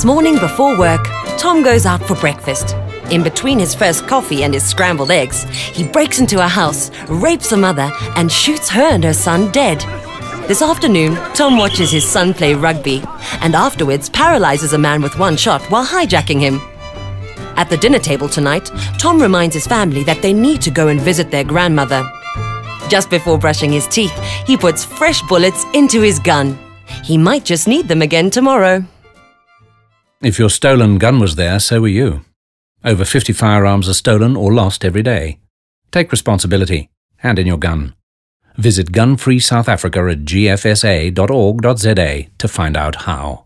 This morning before work, Tom goes out for breakfast. In between his first coffee and his scrambled eggs, he breaks into a house, rapes a mother, and shoots her and her son dead. This afternoon, Tom watches his son play rugby and afterwards paralyzes a man with one shot while hijacking him. At the dinner table tonight, Tom reminds his family that they need to go and visit their grandmother. Just before brushing his teeth, he puts fresh bullets into his gun. He might just need them again tomorrow. If your stolen gun was there, so were you. Over 50 firearms are stolen or lost every day. Take responsibility. Hand in your gun. Visit Gun Free South Africa at gfsa.org.za to find out how.